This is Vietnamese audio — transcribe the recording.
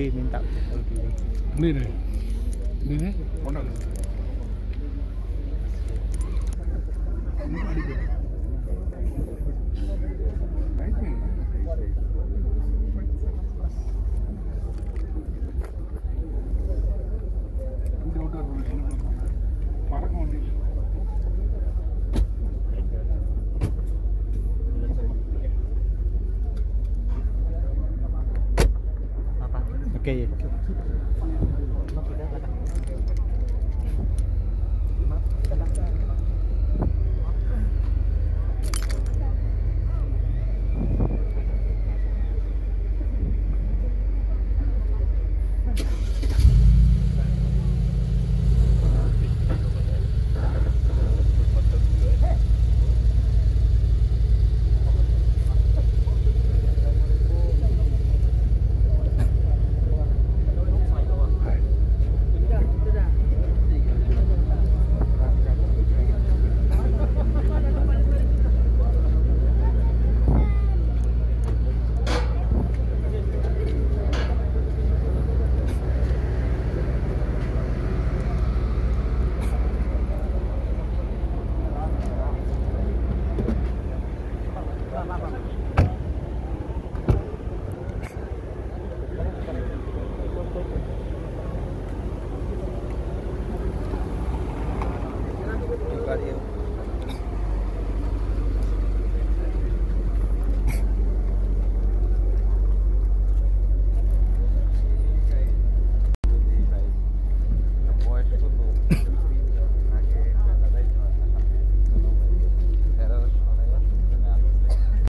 beli minta. Ini deh. Ini. Parang on 给。football.